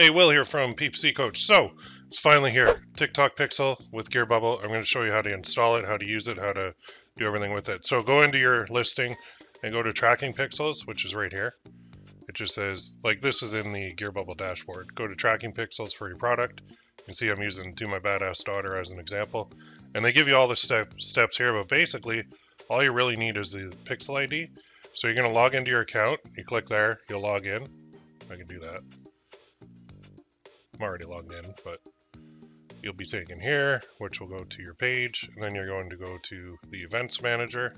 Hey, Will here from PPC Coach. So, it's finally here. TikTok Pixel with Gear Bubble. I'm going to show you how to install it, how to use it, how to do everything with it. So go into your listing and go to Tracking Pixels, which is right here. It just says, like this is in the Gear Bubble dashboard. Go to Tracking Pixels for your product. You can see I'm using To My Badass Daughter as an example. And they give you all the step, steps here, but basically, all you really need is the Pixel ID. So you're going to log into your account. You click there, you'll log in. I can do that. I'm already logged in, but you'll be taken here, which will go to your page, and then you're going to go to the events manager.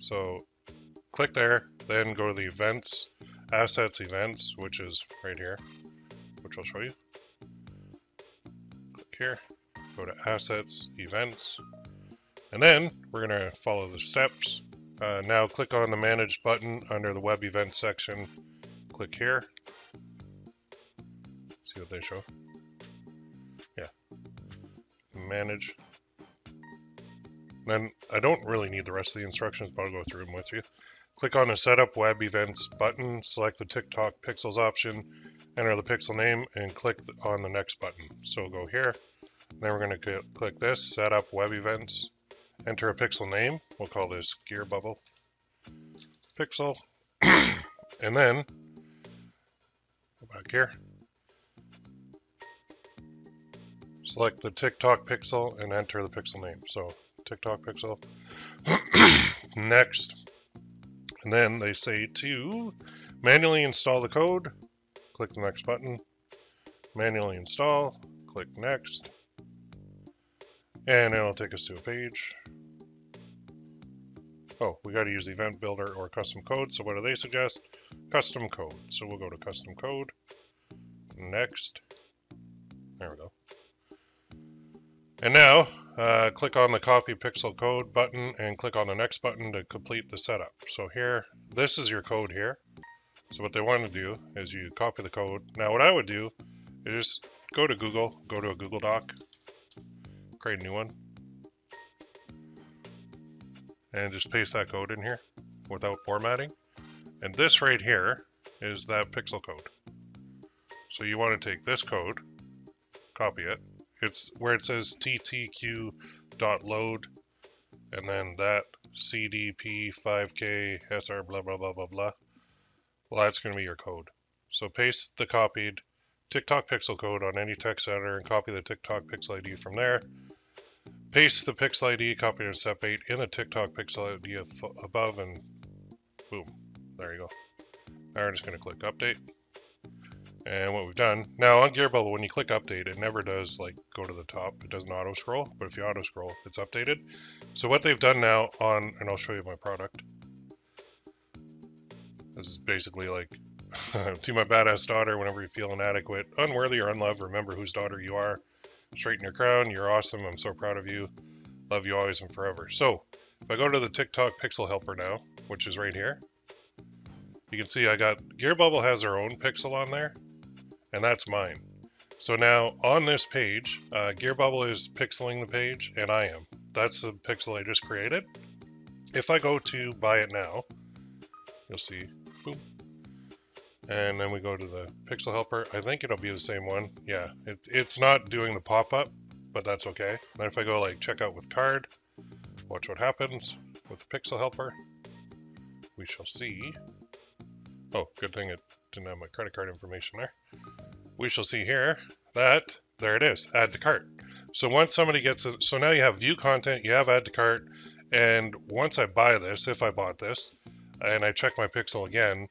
So click there, then go to the events, assets events, which is right here, which I'll show you. Click here, go to assets events, and then we're going to follow the steps. Uh, now click on the manage button under the web events section. Click here, they show. Yeah. Manage. Then I don't really need the rest of the instructions, but I'll go through them with you. Click on the Setup Web Events button, select the TikTok Pixels option, enter the pixel name, and click on the next button. So go here. Then we're going to click this, Setup Web Events, enter a pixel name. We'll call this Gear Bubble Pixel. and then, go back here, select the TikTok pixel and enter the pixel name. So TikTok pixel. Next. And then they say to manually install the code. Click the next button. Manually install. Click next. And it'll take us to a page. Oh, we got to use event builder or custom code. So what do they suggest? Custom code. So we'll go to custom code. Next. There we go. And now, uh, click on the copy pixel code button and click on the next button to complete the setup. So here, this is your code here. So what they want to do is you copy the code. Now what I would do is just go to Google, go to a Google Doc, create a new one, and just paste that code in here without formatting. And this right here is that pixel code. So you want to take this code, copy it, it's where it says ttq.load and then that cdp 5k sr blah blah blah blah blah. Well, that's going to be your code. So paste the copied TikTok pixel code on any text editor and copy the TikTok pixel ID from there. Paste the pixel ID copied in step 8 in the TikTok pixel ID above and boom, there you go. Now we're just going to click update and what we've done. Now on Gear Bubble, when you click update, it never does like go to the top. It doesn't auto scroll, but if you auto scroll, it's updated. So what they've done now on, and I'll show you my product. This is basically like to my badass daughter, whenever you feel inadequate, unworthy or unloved, remember whose daughter you are. Straighten your crown. You're awesome. I'm so proud of you. Love you always and forever. So if I go to the TikTok Pixel Helper now, which is right here, you can see I got Gear Bubble has their own pixel on there and that's mine. So now on this page, uh, Gearbubble is pixeling the page, and I am. That's the pixel I just created. If I go to buy it now, you'll see, boom. And then we go to the pixel helper. I think it'll be the same one. Yeah, it, it's not doing the pop-up, but that's okay. Then if I go like check out with card, watch what happens with the pixel helper. We shall see. Oh, good thing it didn't have my credit card information there we shall see here that there it is, add to cart. So once somebody gets it, so now you have view content, you have add to cart, and once I buy this, if I bought this, and I check my pixel again,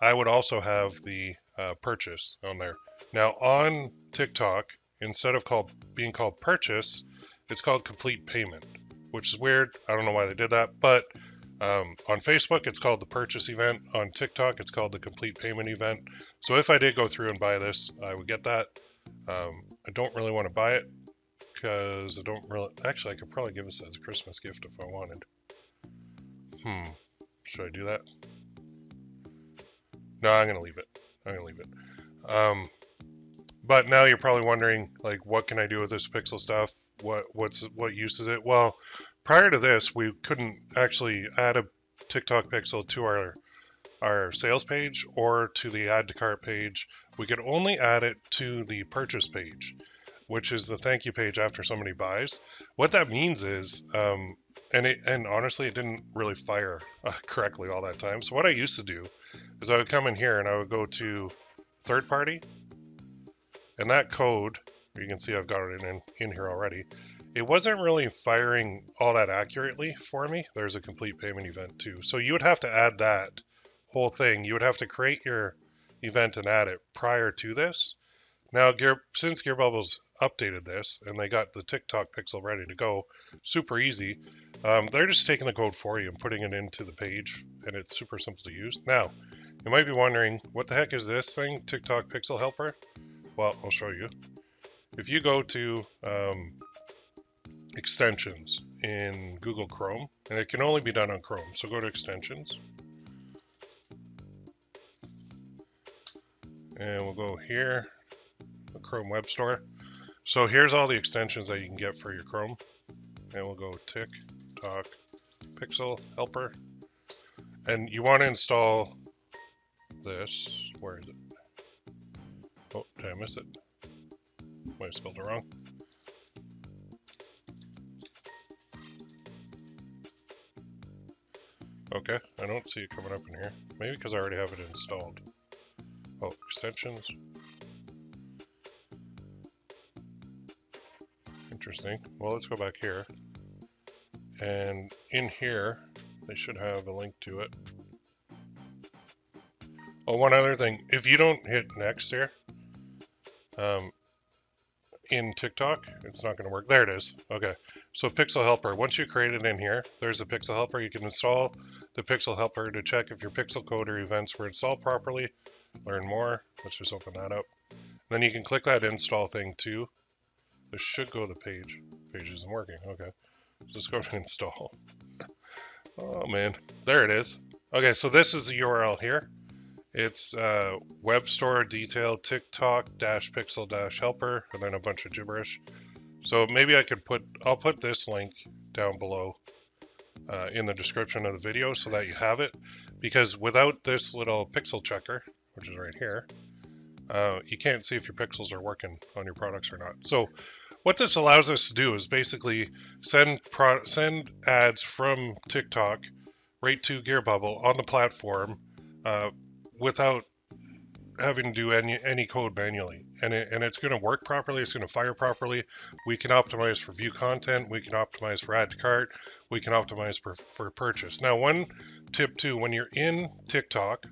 I would also have the uh, purchase on there. Now on TikTok, instead of called being called purchase, it's called complete payment, which is weird. I don't know why they did that, but um, on Facebook, it's called the purchase event. On TikTok, it's called the complete payment event. So if I did go through and buy this, I would get that. Um, I don't really want to buy it because I don't really. Actually, I could probably give this as a Christmas gift if I wanted. Hmm. Should I do that? No, I'm gonna leave it. I'm gonna leave it. Um, but now you're probably wondering, like, what can I do with this pixel stuff? What what's what use is it? Well, prior to this, we couldn't actually add a TikTok pixel to our our sales page or to the add to cart page. We could only add it to the purchase page, which is the thank you page after somebody buys. What that means is, um, and it, and honestly, it didn't really fire uh, correctly all that time. So what I used to do is I would come in here and I would go to third party, and that code, you can see I've got it in, in here already. It wasn't really firing all that accurately for me. There's a complete payment event too. So you would have to add that whole thing. You would have to create your event and add it prior to this. Now, Gear, since Gear Bubbles updated this and they got the TikTok pixel ready to go, super easy, um, they're just taking the code for you and putting it into the page, and it's super simple to use. Now, you might be wondering, what the heck is this thing, TikTok Pixel Helper? Well, I'll show you. If you go to um, extensions in Google Chrome, and it can only be done on Chrome, so go to extensions. And we'll go here, the Chrome Web Store. So here's all the extensions that you can get for your Chrome. And we'll go TikTok Pixel Helper. And you want to install this. Where is it? Oh, did I miss it? Might have spelled it wrong. Okay, I don't see it coming up in here. Maybe because I already have it installed. Oh, extensions. Interesting. Well, let's go back here. And in here, they should have a link to it. Oh, one other thing. If you don't hit next here, um, in TikTok, it's not going to work. There it is. Okay. So Pixel Helper, once you create it in here, there's a Pixel Helper. You can install the Pixel Helper to check if your Pixel code or events were installed properly. Learn more. Let's just open that up. Then you can click that install thing too. This should go to the page. Page isn't working. Okay. Just go to install. oh man. There it is. Okay, so this is the URL here. It's uh, web store detail TikTok dash pixel dash helper and then a bunch of gibberish. So maybe I could put, I'll put this link down below uh, in the description of the video so that you have it. Because without this little pixel checker, which is right here, uh, you can't see if your pixels are working on your products or not. So what this allows us to do is basically send send ads from TikTok right to GearBubble on the platform uh, without having to do any any code manually. And it, and it's going to work properly it's going to fire properly. We can optimize for view content we can optimize for add to cart we can optimize for, for purchase. Now one tip too when you're in tiktok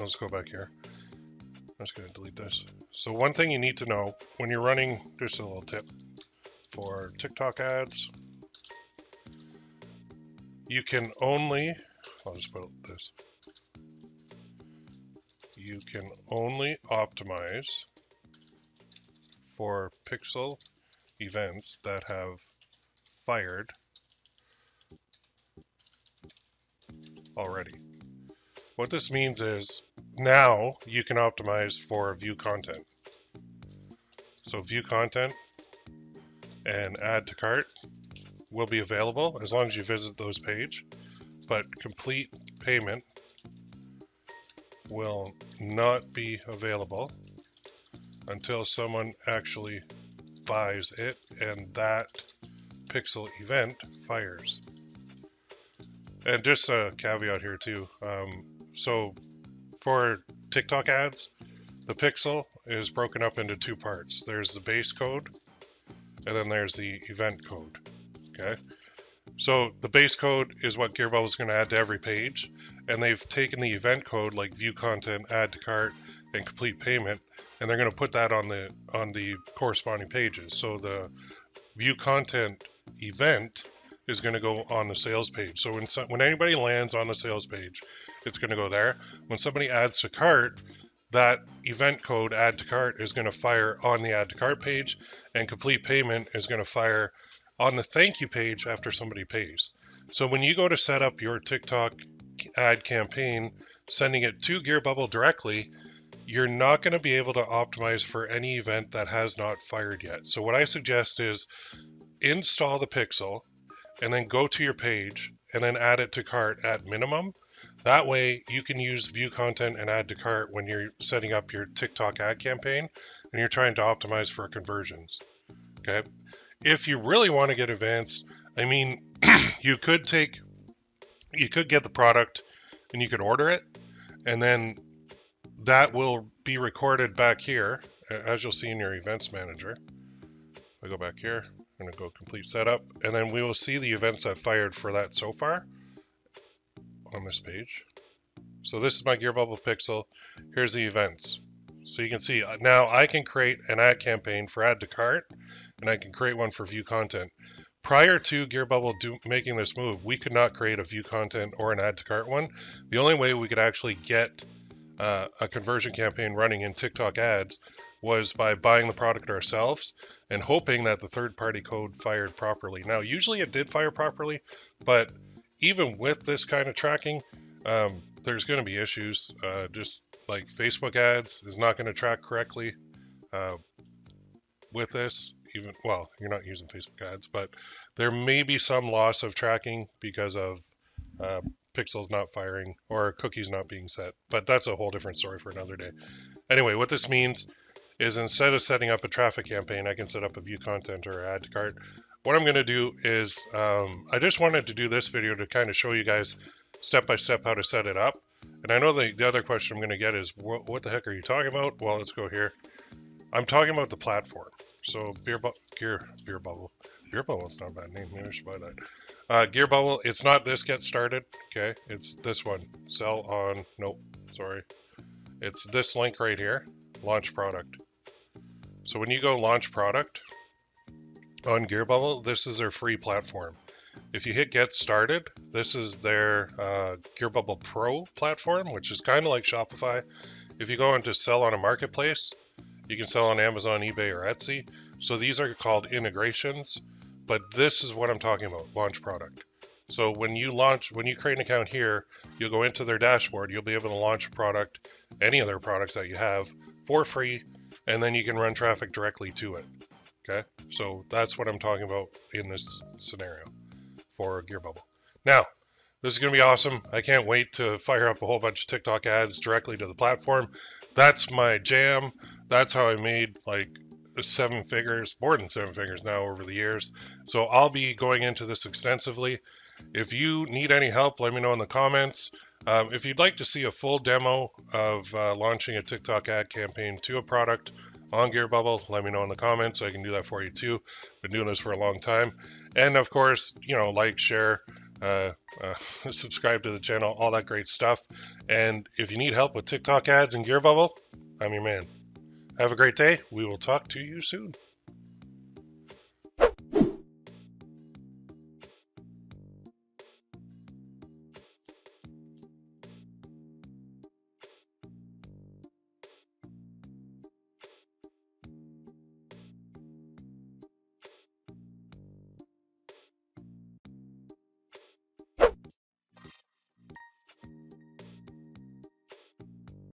let's go back here. I'm just going to delete this. So one thing you need to know when you're running just a little tip for tiktok ads you can only i'll just put this you can only optimize for pixel events that have fired already. What this means is now you can optimize for view content. So view content and add to cart will be available as long as you visit those page, but complete payment will not be available until someone actually buys it and that pixel event fires. And just a caveat here too. Um, so for TikTok ads, the pixel is broken up into two parts. There's the base code and then there's the event code. Okay. So the base code is what Gearbubble is going to add to every page and they've taken the event code like view content, add to cart, and complete payment, and they're going to put that on the on the corresponding pages. So the view content event is going to go on the sales page. So when when anybody lands on the sales page, it's going to go there. When somebody adds to cart, that event code add to cart is going to fire on the add to cart page, and complete payment is going to fire on the thank you page after somebody pays. So when you go to set up your TikTok ad campaign, sending it to GearBubble directly, you're not going to be able to optimize for any event that has not fired yet. So what I suggest is install the pixel and then go to your page and then add it to cart at minimum. That way you can use view content and add to cart when you're setting up your TikTok ad campaign and you're trying to optimize for conversions. Okay. If you really want to get advanced, I mean, you could take, you could get the product and you could order it and then that will be recorded back here as you'll see in your events manager. I go back here, I'm gonna go complete setup, and then we will see the events I've fired for that so far on this page. So this is my Gear Bubble pixel. Here's the events. So you can see uh, now I can create an ad campaign for add to cart, and I can create one for view content. Prior to Gear Bubble do, making this move, we could not create a view content or an add to cart one. The only way we could actually get uh, a conversion campaign running in TikTok ads was by buying the product ourselves and hoping that the third party code fired properly. Now, usually it did fire properly, but even with this kind of tracking, um, there's going to be issues. Uh, just like Facebook ads is not going to track correctly uh, with this. Even well, you're not using Facebook ads, but there may be some loss of tracking because of uh, pixels not firing or cookies not being set. But that's a whole different story for another day. Anyway, what this means is instead of setting up a traffic campaign, I can set up a view content or add to cart. What I'm going to do is um, I just wanted to do this video to kind of show you guys step by step how to set it up. And I know the, the other question I'm going to get is, what, what the heck are you talking about? Well, let's go here. I'm talking about the platform. So beer, bu gear, beer bubble. Beer bubble is not a bad name. Maybe I should buy that. Uh, gear bubble. It's not this get started. Okay, it's this one. Sell on. Nope. Sorry. It's this link right here. Launch product. So when you go launch product on Gearbubble, this is their free platform. If you hit get started, this is their uh, Gearbubble Pro platform, which is kind of like Shopify. If you go into sell on a marketplace, you can sell on Amazon, eBay, or Etsy. So these are called integrations, but this is what I'm talking about, launch product. So when you launch, when you create an account here, you'll go into their dashboard, you'll be able to launch a product, any of their products that you have for free and then you can run traffic directly to it. Okay, so that's what I'm talking about in this scenario for Gearbubble. Now, this is going to be awesome. I can't wait to fire up a whole bunch of TikTok ads directly to the platform. That's my jam. That's how I made like seven figures, more than seven figures now over the years. So I'll be going into this extensively. If you need any help, let me know in the comments. Um, if you'd like to see a full demo of uh, launching a TikTok ad campaign to a product on Gearbubble, let me know in the comments. I can do that for you too. Been doing this for a long time. And of course, you know, like, share, uh, uh, subscribe to the channel, all that great stuff. And if you need help with TikTok ads and Gearbubble, I'm your man. Have a great day. We will talk to you soon.